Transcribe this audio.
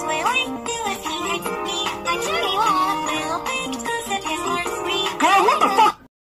That's why I do it.